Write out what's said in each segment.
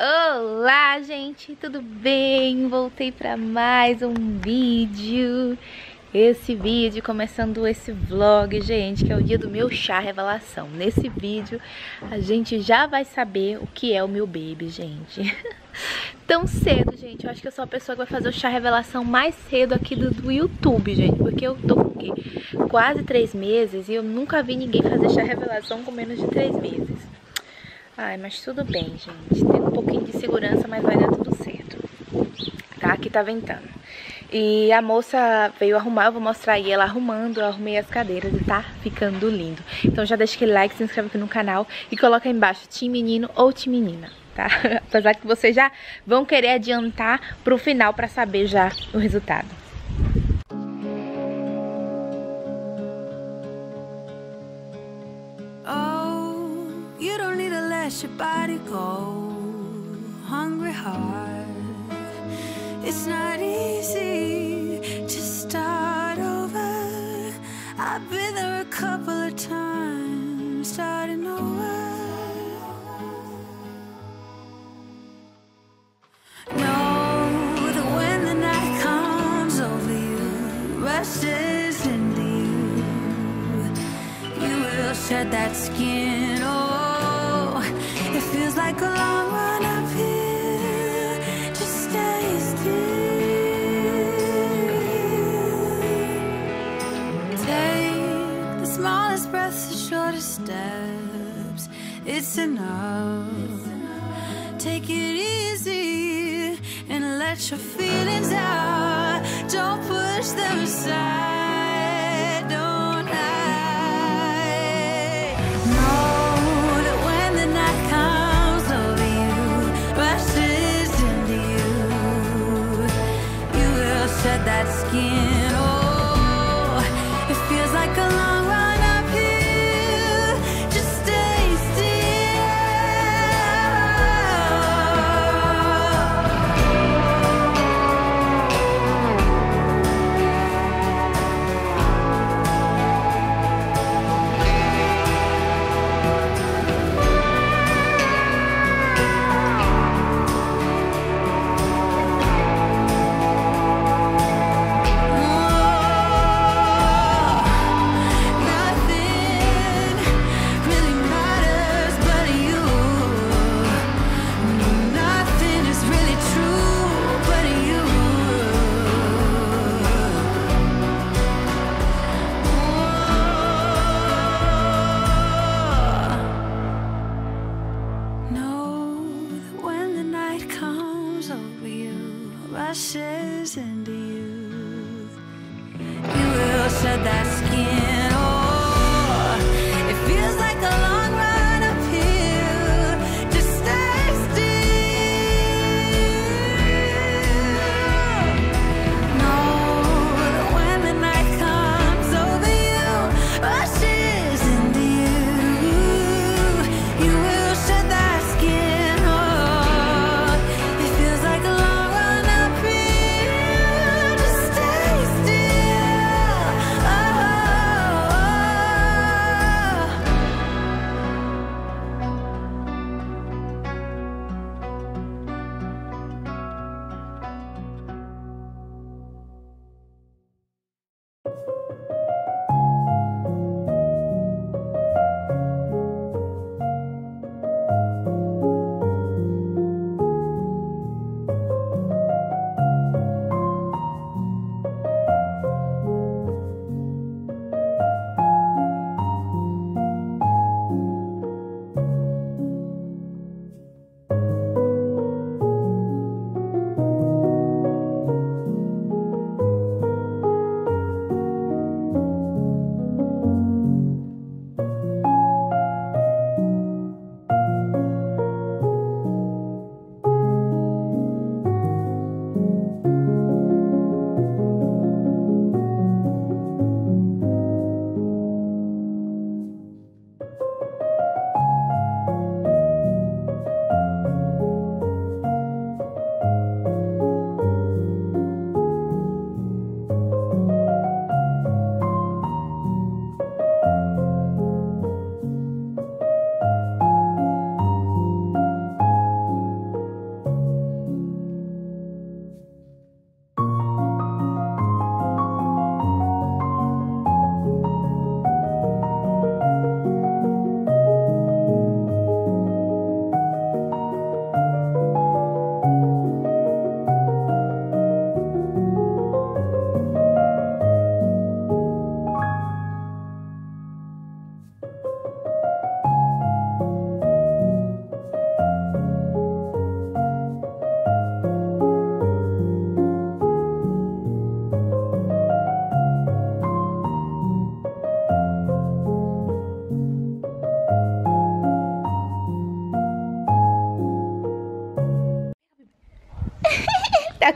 Olá, gente, tudo bem? Voltei para mais um vídeo. Esse vídeo começando esse vlog, gente, que é o dia do meu chá revelação. Nesse vídeo, a gente já vai saber o que é o meu baby, gente. Tão cedo, gente. Eu acho que eu sou a pessoa que vai fazer o chá revelação mais cedo aqui do, do YouTube, gente. Porque eu tô com quase três meses e eu nunca vi ninguém fazer chá revelação com menos de três meses. Ai, mas tudo bem, gente. Tem um pouquinho de segurança, mas vai dar tudo certo. Tá? Aqui tá ventando. E a moça veio arrumar, eu vou mostrar aí ela arrumando, eu arrumei as cadeiras e tá ficando lindo. Então já deixa aquele like, se inscreve aqui no canal e coloca aí embaixo time menino ou time menina, tá? Apesar que vocês já vão querer adiantar pro final pra saber já o resultado. Let your body go. Hungry heart. It's not easy to start over. I've been there a couple of times Starting over. Know that when the night comes over you Rushes into you. You will shed that skin the smallest breaths, the shortest steps. It's enough. Take it easy and let your feelings out. Don't push them aside. skin.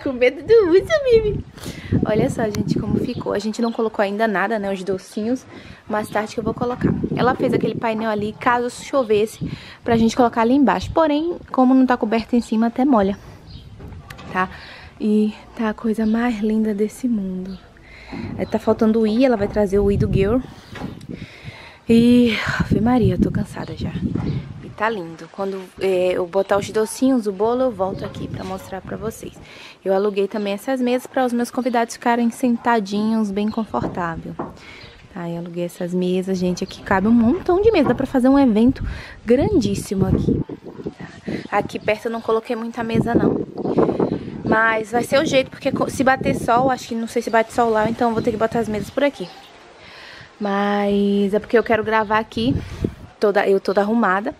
Com medo do urso, Mimi. Olha só, gente, como ficou. A gente não colocou ainda nada, né, os docinhos. Mais tarde que eu vou colocar. Ela fez aquele painel ali, caso chovesse, pra gente colocar ali embaixo. Porém, como não tá coberto em cima, até molha. Tá? E tá a coisa mais linda desse mundo. Tá faltando o I, ela vai trazer o I do Girl. E... Ave Maria, tô cansada já. E tá lindo. Quando é, eu botar os docinhos, o bolo, eu volto aqui pra mostrar pra vocês. Eu aluguei também essas mesas para os meus convidados ficarem sentadinhos, bem confortável. Tá, eu aluguei essas mesas, gente. Aqui cabe um montão de mesa. Dá pra fazer um evento grandíssimo aqui. Tá? Aqui perto eu não coloquei muita mesa, não. Mas vai ser o jeito, porque se bater sol, acho que não sei se bate sol lá, então vou ter que botar as mesas por aqui. Mas é porque eu quero gravar aqui, toda, eu toda arrumada,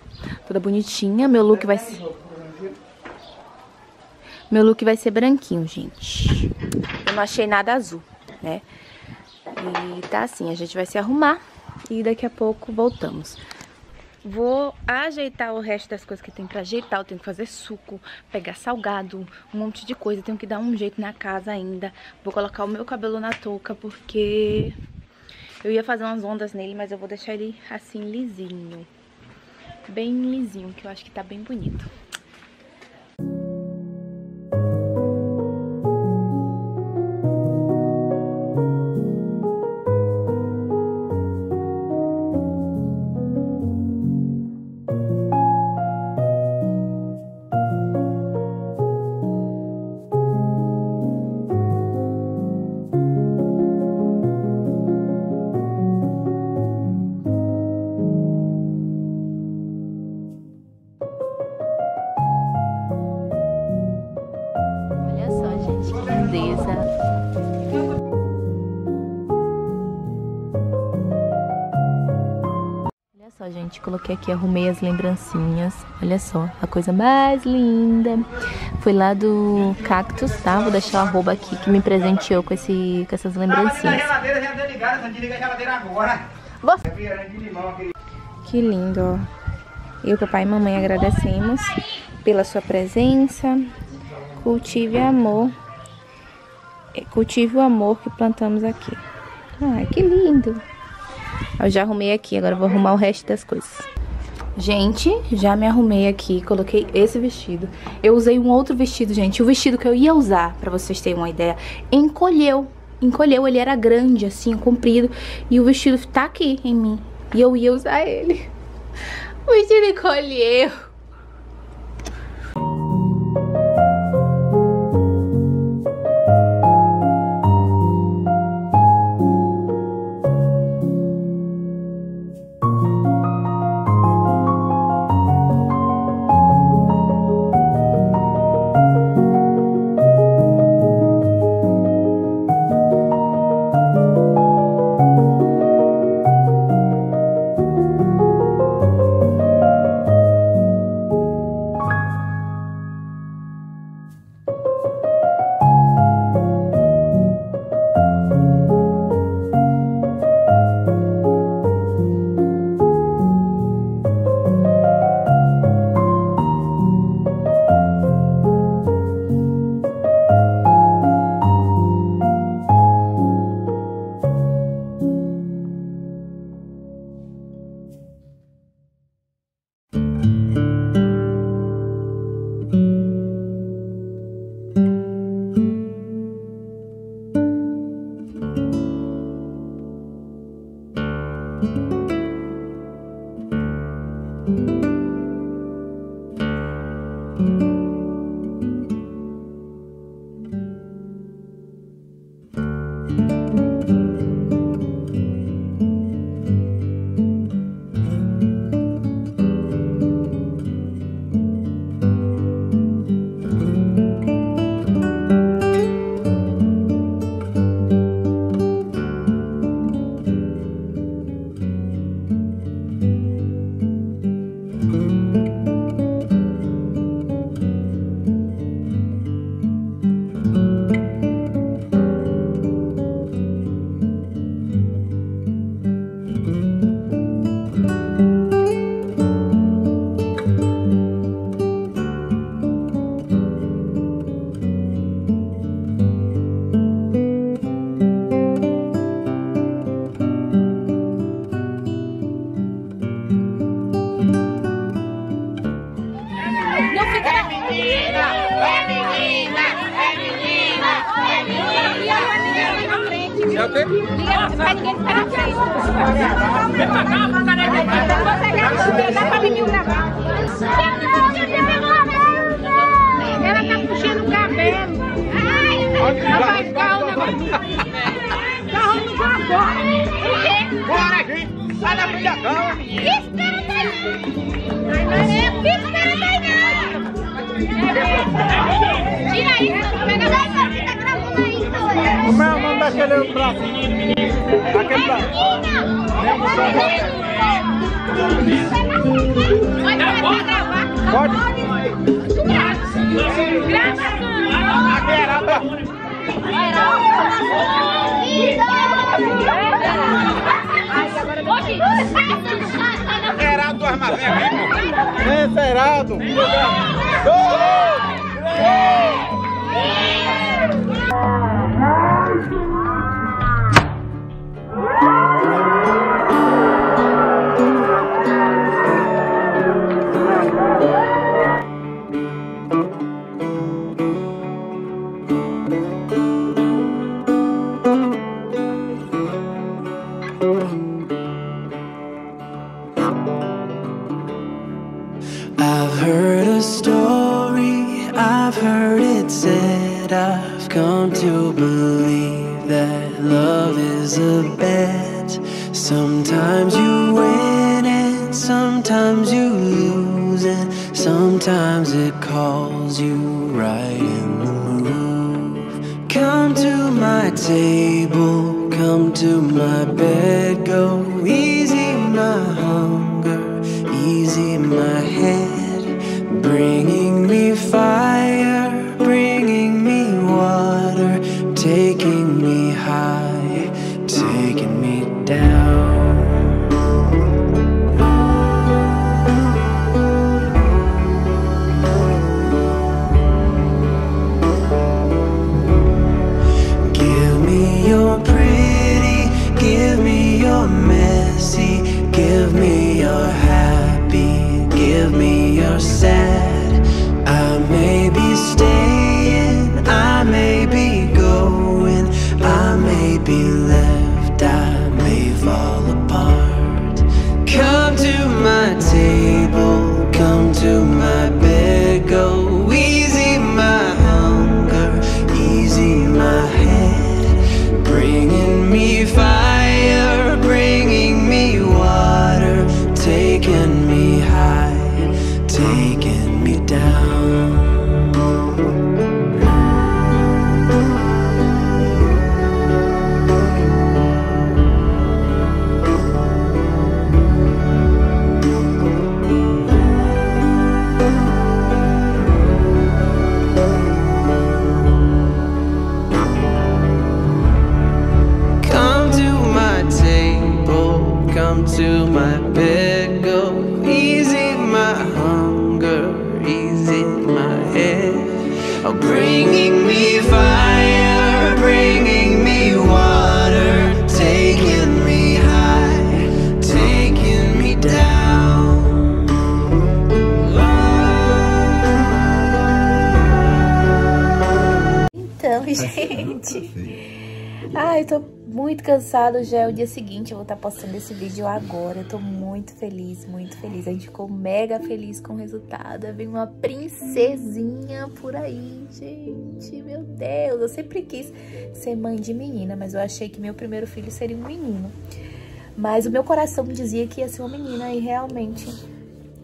toda bonitinha. Meu look vai ser... Meu look vai ser branquinho, gente. Eu não achei nada azul, né? E tá assim, a gente vai se arrumar e daqui a pouco voltamos. Vou ajeitar o resto das coisas que tem pra ajeitar. Eu tenho que fazer suco, pegar salgado, um monte de coisa. Tenho que dar um jeito na casa ainda. Vou colocar o meu cabelo na touca porque eu ia fazer umas ondas nele, mas eu vou deixar ele assim lisinho. Bem lisinho, que eu acho que tá bem bonito. Só, gente, coloquei aqui, arrumei as lembrancinhas. Olha só, a coisa mais linda. Foi lá do Cactus, tá? Vou deixar o arroba aqui que me presenteou com, esse, com essas lembrancinhas. Que lindo, ó. Eu, papai e mamãe agradecemos pela sua presença. Cultive amor. Cultive o amor que plantamos aqui. Ai, que lindo. Eu já arrumei aqui, agora vou arrumar o resto das coisas. Gente, já me arrumei aqui, coloquei esse vestido. Eu usei um outro vestido, gente. O vestido que eu ia usar, pra vocês terem uma ideia, encolheu. Encolheu, ele era grande, assim, comprido. E o vestido tá aqui em mim. E eu ia usar ele. O vestido encolheu. Pra pra pra. Ela tá puxando o cabelo. Ela vai ficar o negócio. Carro no vapor. O quê? Bora, gente. Sai da da cama. Espera daí. Espera daí. Tira isso. Pega você tá gravando aí. Como daquele braço? Aquele braço. Pode. Aqui era a Geraldo do armazém aqui, pô. Encerado. I've believe that love is a bet. Sometimes you win and sometimes you lose, and sometimes it calls you right in the move. Come to my table, come to my bed, go easy my hunger, easy my head, bringing me fire, taking me high, Oh, bringing me fire, bringing me water, taking me high, taking me down. Então, gente. Ai, eu tô muito cansada. Já é o dia seguinte. Eu vou estar postando esse vídeo agora. Eu tô muito feliz, muito feliz. A gente ficou mega feliz com o resultado. Vem uma princesinha por aí, gente. Meu Deus. Eu sempre quis ser mãe de menina, mas eu achei que meu primeiro filho seria um menino. Mas o meu coração me dizia que ia ser uma menina e realmente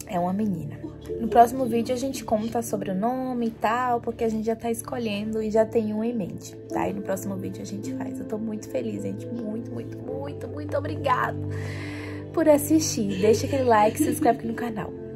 é uma menina. No próximo vídeo a gente conta sobre o nome e tal, porque a gente já tá escolhendo e já tem um em mente, tá? E no próximo vídeo a gente faz. Eu tô muito feliz, gente. Muito, muito, muito, muito obrigada por assistir. Deixa aquele like, se inscreve aqui no canal.